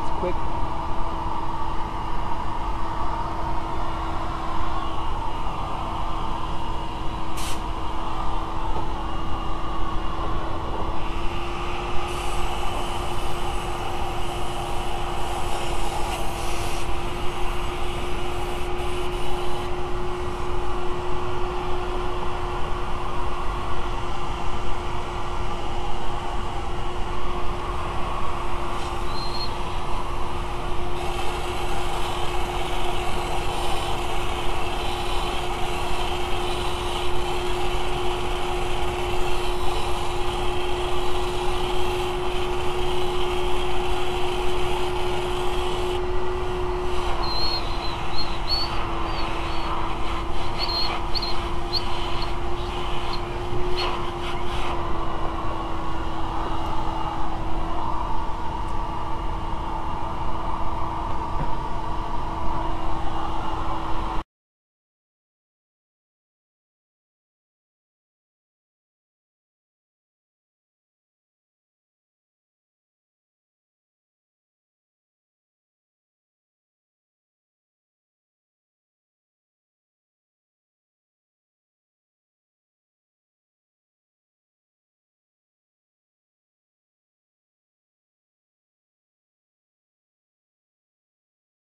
it's quick.